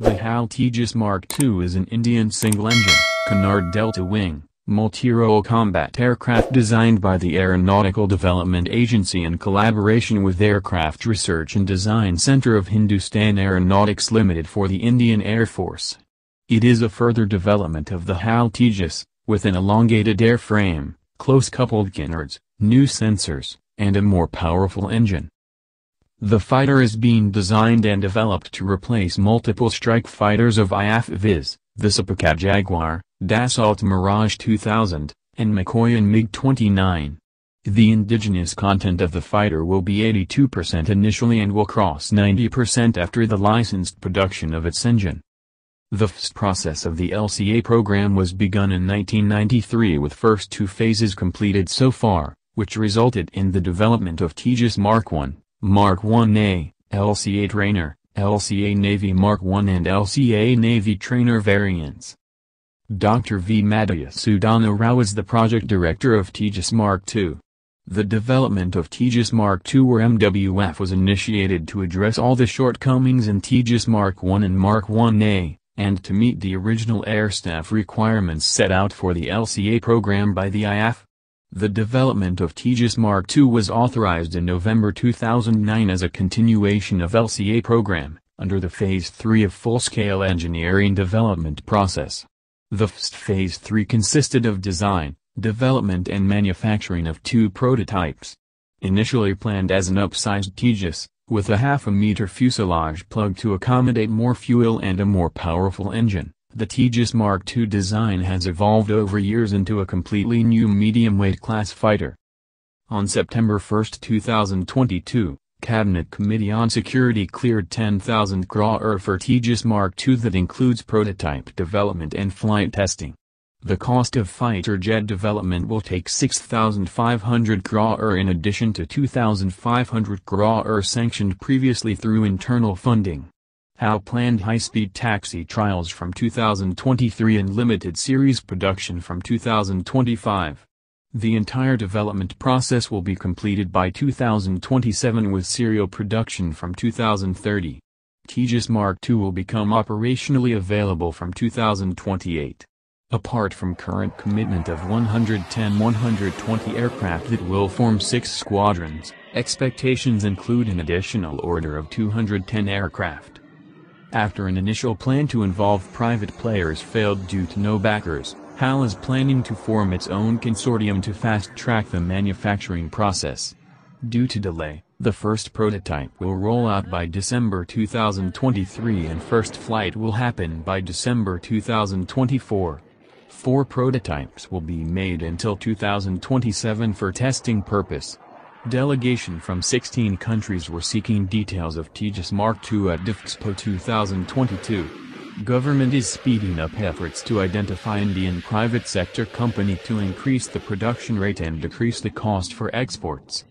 The HAL Tejas Mark II is an Indian single-engine, canard delta-wing, multi-role combat aircraft designed by the Aeronautical Development Agency in collaboration with Aircraft Research and Design Center of Hindustan Aeronautics Limited for the Indian Air Force. It is a further development of the HAL Tejas, with an elongated airframe, close-coupled canards, new sensors, and a more powerful engine. The fighter is being designed and developed to replace multiple strike fighters of IAF viz., the SEPECAT Jaguar, Dassault Mirage 2000, and Mikoyan MiG-29. The indigenous content of the fighter will be 82% initially and will cross 90% after the licensed production of its engine. The FST process of the LCA program was begun in 1993 with first two phases completed so far, which resulted in the development of Tejas Mark I. Mark 1A, LCA Trainer, LCA Navy Mark 1 and LCA Navy Trainer variants. Dr. V. Madhusudana Rao is the project director of Tejas Mark II. The development of Tejas Mark II or MWF was initiated to address all the shortcomings in Tejas Mark I and Mark 1A, and to meet the original air staff requirements set out for the LCA program by the IAF. The development of Tejas Mark II was authorized in November 2009 as a continuation of LCA program, under the Phase 3 of full-scale engineering development process. The FST Phase 3 consisted of design, development and manufacturing of two prototypes. Initially planned as an upsized Tejas, with a half a meter fuselage plug to accommodate more fuel and a more powerful engine. The Tejas Mark II design has evolved over years into a completely new medium-weight class fighter. On September 1, 2022, Cabinet Committee on Security cleared 10,000 crore for Tejas Mark II that includes prototype development and flight testing. The cost of fighter jet development will take 6,500 crore in addition to 2,500 crore sanctioned previously through internal funding. HAL planned high-speed taxi trials from 2023 and limited series production from 2025. The entire development process will be completed by 2027 with serial production from 2030. Tejas Mark II will become operationally available from 2028. Apart from current commitment of 110-120 aircraft that will form six squadrons, expectations include an additional order of 210 aircraft. After an initial plan to involve private players failed due to no backers, HAL is planning to form its own consortium to fast-track the manufacturing process. Due to delay, the first prototype will roll out by December 2023 and first flight will happen by December 2024. Four prototypes will be made until 2027 for testing purpose. Delegation from 16 countries were seeking details of Tejas Mark II at DefExpo 2022. Government is speeding up efforts to identify Indian private sector company to increase the production rate and decrease the cost for exports.